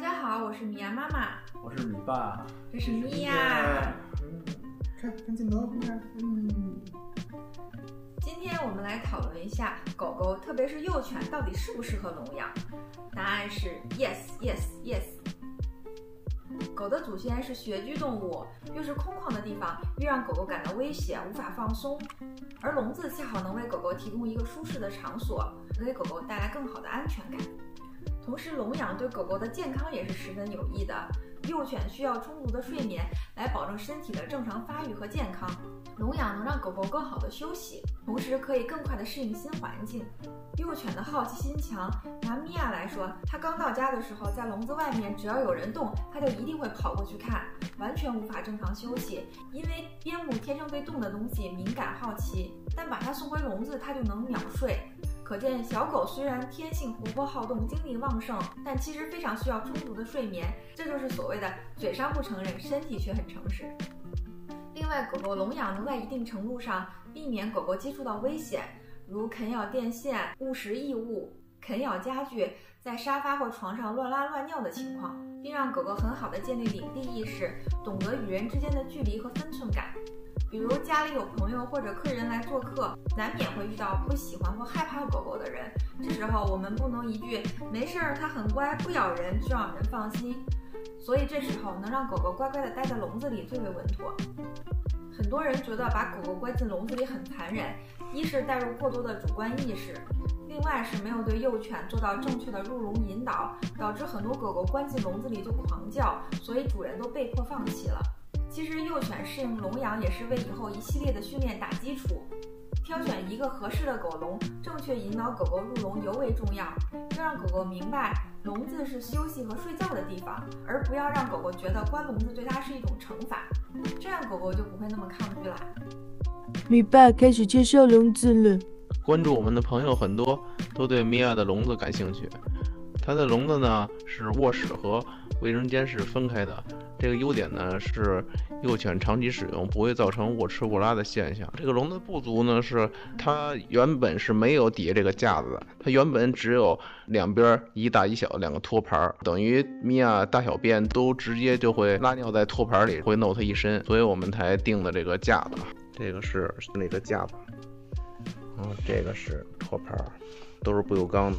家好，我是米娅妈妈，我是米爸，这是米娅。嗯，看看镜头，看，嗯。今天我们来讨论一下狗狗，特别是幼犬，到底适不适合笼养？答案是 yes yes yes。狗的祖先是穴居动物，越是空旷的地方，越让狗狗感到危险，无法放松。而笼子恰好能为狗狗提供一个舒适的场所，能给狗狗带来更好的安全感。同时，笼养对狗狗的健康也是十分有益的。幼犬需要充足的睡眠来保证身体的正常发育和健康。笼养能让狗狗更好的休息，同时可以更快的适应新环境。幼犬的好奇心强，拿米娅来说，它刚到家的时候，在笼子外面，只要有人动，它就一定会跑过去看，完全无法正常休息。因为边牧天生对动的东西敏感好奇，但把它送回笼子，它就能秒睡。可见，小狗虽然天性活泼好动、精力旺盛，但其实非常需要充足的睡眠。这就是所谓的嘴上不承认，身体却很诚实。另外，狗狗笼养能在一定程度上避免狗狗接触到危险，如啃咬电线、误食异物、啃咬家具、在沙发或床上乱拉乱尿的情况，并让狗狗很好的建立领地意识，懂得与人之间的距离和分寸感。比如家里有朋友或者客人来做客，难免会遇到不喜欢或害怕狗狗的人。这时候我们不能一句“没事儿，它很乖，不咬人”就让人放心。所以这时候能让狗狗乖乖的待在笼子里最为稳妥。很多人觉得把狗狗关进笼子里很残忍，一是带入过多的主观意识，另外是没有对幼犬做到正确的入笼引导，导致很多狗狗关进笼子里就狂叫，所以主人都被迫放弃了。其实幼犬适应笼养也是为以后一系列的训练打基础。挑选一个合适的狗笼，正确引导狗狗入笼尤为重要。要让狗狗明白，笼子是休息和睡觉的地方，而不要让狗狗觉得关笼子对它是一种惩罚，这样狗狗就不会那么抗拒啦。米爸开始介绍笼子了。关注我们的朋友很多都对米娅的笼子感兴趣。它的笼子呢是卧室和卫生间是分开的，这个优点呢是幼犬长期使用不会造成卧吃卧拉的现象。这个笼子不足呢是它原本是没有底下这个架子的，它原本只有两边一大一小两个托盘，等于米娅大小便都直接就会拉尿在托盘里，会弄它一身，所以我们才定的这个架子。这个是那个架子，然后这个是托盘，都是不锈钢的。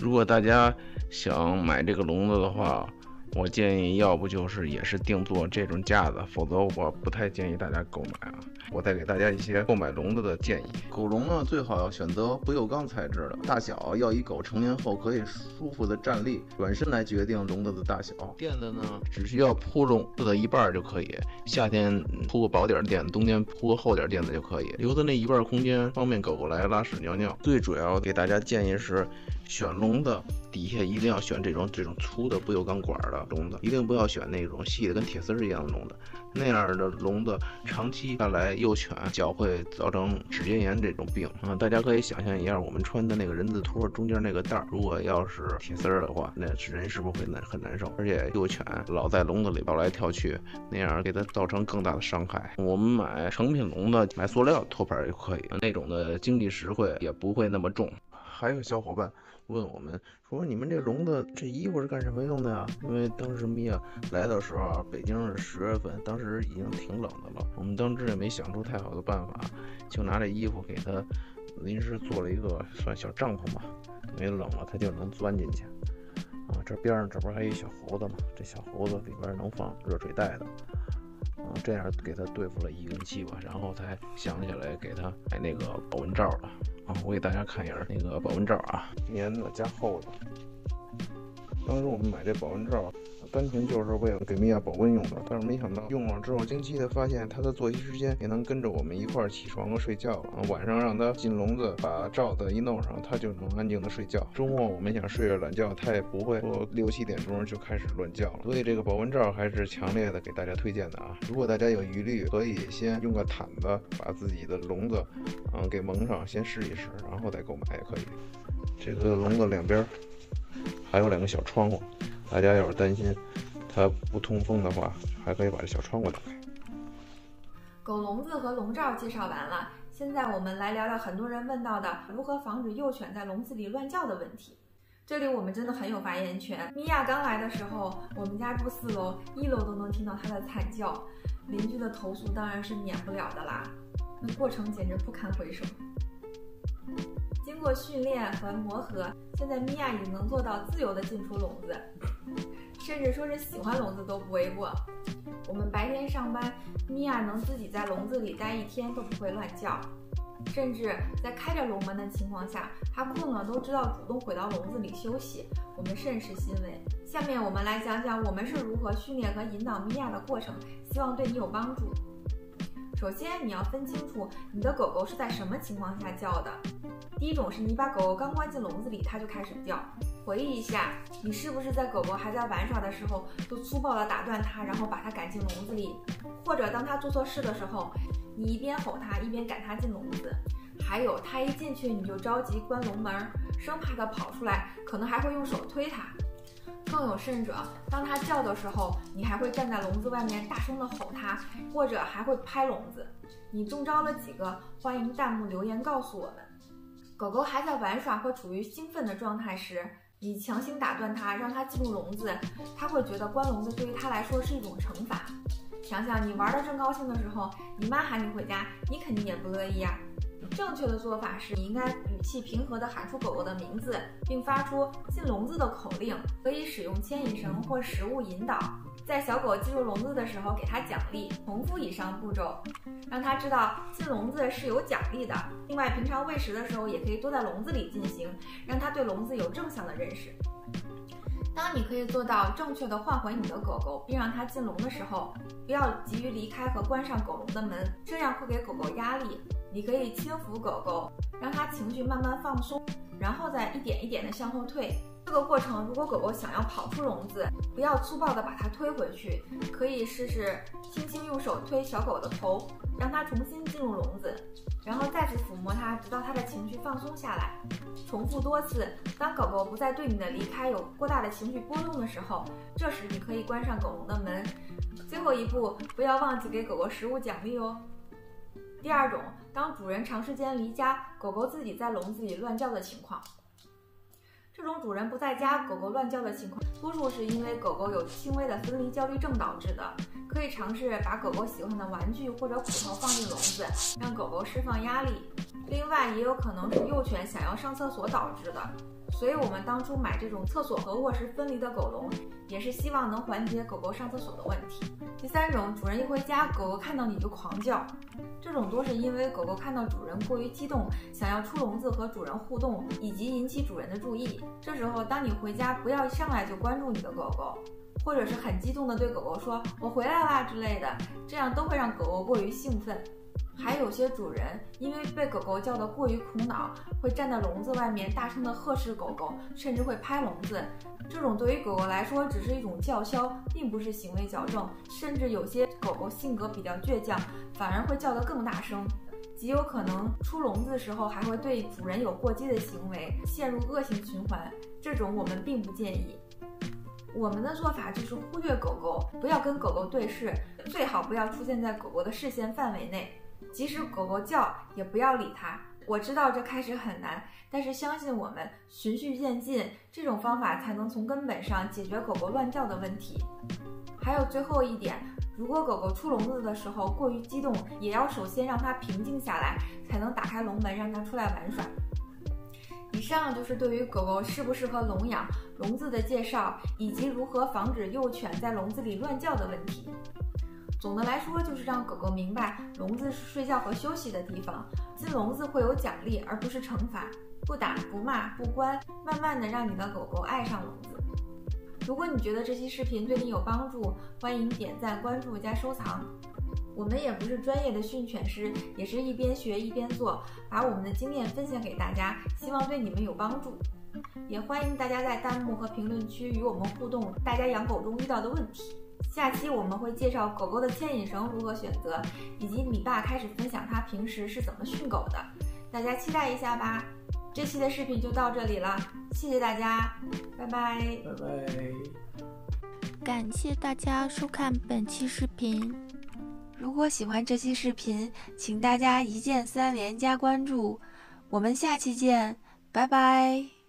如果大家想买这个笼子的话，我建议要不就是也是定做这种架子，否则我不太建议大家购买啊。我再给大家一些购买笼子的建议。狗笼呢，最好要选择不锈钢材质的，大小要以狗成年后可以舒服的站立、转身来决定笼子的大小。垫子呢，只需要铺笼子的一半就可以，夏天铺个薄点垫，冬天铺个厚点垫子就可以，留的那一半空间方便狗狗来拉屎尿尿。最主要给大家建议是。选笼子底下一定要选这种这种粗的不锈钢管的笼子，一定不要选那种细的跟铁丝儿一样的笼子。那样的笼子长期下来，幼犬脚会造成指尖炎这种病。嗯，大家可以想象一下，我们穿的那个人字拖中间那个带儿，如果要是铁丝儿的话，那人是不是会难很难受？而且幼犬老在笼子里跳来跳去，那样给它造成更大的伤害。我们买成品笼子，买塑料托盘也可以，那种的经济实惠，也不会那么重。还有小伙伴。问我们说：“你们这笼子这衣服是干什么用的呀？”因为当时米娅来的时候，北京是十月份，当时已经挺冷的了。我们当时也没想出太好的办法，就拿这衣服给它临时做了一个算小帐篷吧。因为冷了，它就能钻进去。啊，这边上这不还有一小猴子吗？这小猴子里边能放热水袋的。嗯，这样给它对付了一个星期吧，然后才想起来给它买那个保温罩了啊。我给大家看一下那个保温罩啊，棉的加厚的。当时我们买这保温罩。单纯就是为了给米娅保温用的，但是没想到用了之后，惊奇的发现它的作息时间也能跟着我们一块儿起床和睡觉了。晚上让它进笼子，把罩子一弄上，它就能安静的睡觉。周末我们想睡着懒觉，它也不会说六七点钟就开始乱叫了。所以这个保温罩还是强烈的给大家推荐的啊！如果大家有疑虑，可以先用个毯子把自己的笼子，嗯，给蒙上，先试一试，然后再购买也可以。这个笼子两边还有两个小窗户。大家要是担心它不通风的话，还可以把这小窗户打开。狗笼子和笼罩介绍完了，现在我们来聊聊很多人问到的如何防止幼犬在笼子里乱叫的问题。这里我们真的很有发言权。米娅刚来的时候，我们家住四楼，一楼都能听到它的惨叫，邻居的投诉当然是免不了的啦。那过程简直不堪回首。经过训练和磨合，现在米娅已经能做到自由的进出笼子，甚至说是喜欢笼子都不为过。我们白天上班，米娅能自己在笼子里待一天都不会乱叫，甚至在开着笼门的情况下，它困了都知道主动回到笼子里休息，我们甚是欣慰。下面我们来讲讲我们是如何训练和引导米娅的过程，希望对你有帮助。首先，你要分清楚你的狗狗是在什么情况下叫的。第一种是你把狗狗刚关进笼子里，它就开始叫。回忆一下，你是不是在狗狗还在玩耍的时候，就粗暴地打断它，然后把它赶进笼子里？或者当它做错事的时候，你一边吼它，一边赶它进笼子？还有，它一进去你就着急关笼门，生怕它跑出来，可能还会用手推它。更有甚者，当它叫的时候，你还会站在笼子外面大声的吼它，或者还会拍笼子。你中招了几个？欢迎弹幕留言告诉我们。狗狗还在玩耍或处于兴奋的状态时，你强行打断它，让它进入笼子，它会觉得关笼子对于它来说是一种惩罚。想想你玩的正高兴的时候，你妈喊你回家，你肯定也不乐意呀。正确的做法是你应该语气平和地喊出狗狗的名字，并发出进笼子的口令。可以使用牵引绳或食物引导，在小狗进入笼子的时候给它奖励。重复以上步骤，让它知道进笼子是有奖励的。另外，平常喂食的时候也可以多在笼子里进行，让它对笼子有正向的认识。当你可以做到正确的唤回你的狗狗，并让它进笼的时候，不要急于离开和关上狗笼的门，这样会给狗狗压力。你可以轻抚狗狗，让它情绪慢慢放松，然后再一点一点的向后退。这个过程，如果狗狗想要跑出笼子，不要粗暴的把它推回去，可以试试轻轻用手推小狗的头，让它重新进入笼子，然后再次抚摸它，直到它的情绪放松下来。重复多次，当狗狗不再对你的离开有过大的情绪波动的时候，这时你可以关上狗笼的门。最后一步，不要忘记给狗狗食物奖励哦。第二种，当主人长时间离家，狗狗自己在笼子里乱叫的情况。这种主人不在家，狗狗乱叫的情况，多数是因为狗狗有轻微的分离焦虑症导致的。可以尝试把狗狗喜欢的玩具或者骨头放进笼子，让狗狗释放压力。另外，也有可能是幼犬想要上厕所导致的。所以我们当初买这种厕所和卧室分离的狗笼，也是希望能缓解狗狗上厕所的问题。第三种，主人一回家，狗狗看到你就狂叫，这种多是因为狗狗看到主人过于激动，想要出笼子和主人互动，以及引起主人的注意。这时候，当你回家，不要上来就关注你的狗狗，或者是很激动的对狗狗说“我回来啦”之类的，这样都会让狗狗过于兴奋。还有些主人因为被狗狗叫得过于苦恼，会站在笼子外面大声地呵斥狗狗，甚至会拍笼子。这种对于狗狗来说只是一种叫嚣，并不是行为矫正。甚至有些狗狗性格比较倔强，反而会叫得更大声，极有可能出笼子的时候还会对主人有过激的行为，陷入恶性循环。这种我们并不建议。我们的做法就是忽略狗狗，不要跟狗狗对视，最好不要出现在狗狗的视线范围内。即使狗狗叫，也不要理它。我知道这开始很难，但是相信我们，循序渐进，这种方法才能从根本上解决狗狗乱叫的问题。还有最后一点，如果狗狗出笼子的时候过于激动，也要首先让它平静下来，才能打开笼门让它出来玩耍。以上就是对于狗狗适不适合笼养、笼子的介绍，以及如何防止幼犬在笼子里乱叫的问题。总的来说，就是让狗狗明白，笼子是睡觉和休息的地方，进笼子会有奖励，而不是惩罚。不打、不骂、不关，慢慢的让你的狗狗爱上笼子。如果你觉得这期视频对你有帮助，欢迎点赞、关注加收藏。我们也不是专业的训犬师，也是一边学一边做，把我们的经验分享给大家，希望对你们有帮助。也欢迎大家在弹幕和评论区与我们互动，大家养狗中遇到的问题。下期我们会介绍狗狗的牵引绳如何选择，以及米爸开始分享他平时是怎么训狗的，大家期待一下吧。这期的视频就到这里了，谢谢大家，拜拜。拜拜。感谢大家收看本期视频。如果喜欢这期视频，请大家一键三连加关注，我们下期见，拜拜。